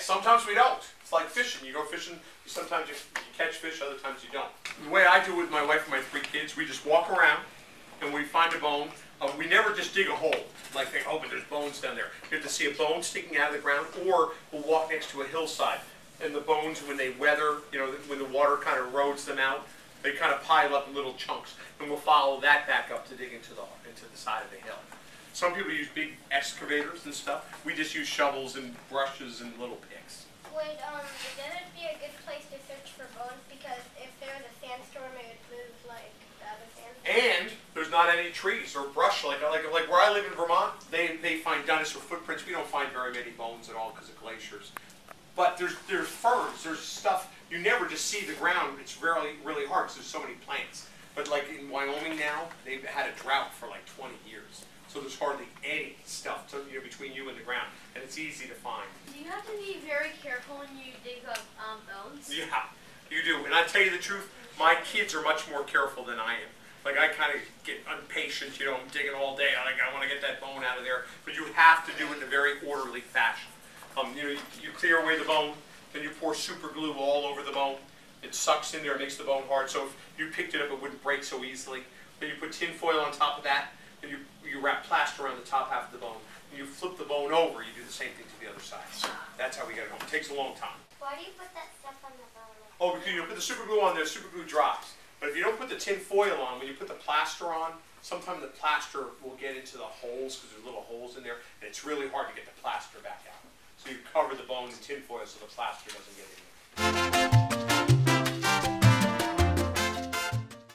sometimes we don't. It's like fishing. You go fishing, sometimes you, you catch fish, other times you don't. The way I do it with my wife and my three kids, we just walk around and we find a bone. Uh, we never just dig a hole, like think, oh, but there's bones down there. You have to see a bone sticking out of the ground, or we'll walk next to a hillside. And the bones, when they weather, you know, when the water kind of erodes them out, they kind of pile up in little chunks. And we'll follow that back up to dig into the, into the side of the hill. Some people use big excavators and stuff. We just use shovels and brushes and little picks. Would um the desert be a good place to search for bones? Because if there was a sandstorm, it would move like the other sandstorm. And there's not any trees or brush like like like where I live in Vermont. They they find dinosaur footprints. We don't find very many bones at all because of glaciers. But there's there's ferns. There's stuff you never just see the ground. It's really really hard because there's so many plants. But like in Wyoming now, they've had a drought for like 20 years. So there's hardly any stuff to, you know, between you and the ground, and it's easy to find. Do you have to be very careful when you dig up um, bones? Yeah, you do. And I tell you the truth, my kids are much more careful than I am. Like I kind of get impatient, you know, I'm digging all day. I like I want to get that bone out of there, but you have to do it in a very orderly fashion. Um, you know, you, you clear away the bone, then you pour super glue all over the bone. It sucks in there, makes the bone hard. So if you picked it up, it wouldn't break so easily. Then you put tin foil on top of that, and you you wrap plaster around the top half of the bone. And you flip the bone over, you do the same thing to the other side. That's how we get it home. It takes a long time. Why do you put that stuff on the bone? Oh, because you put the super glue on there, super glue dries. But if you don't put the tin foil on, when you put the plaster on, sometimes the plaster will get into the holes because there's little holes in there, and it's really hard to get the plaster back out. So you cover the bone in tin foil so the plaster doesn't get in there.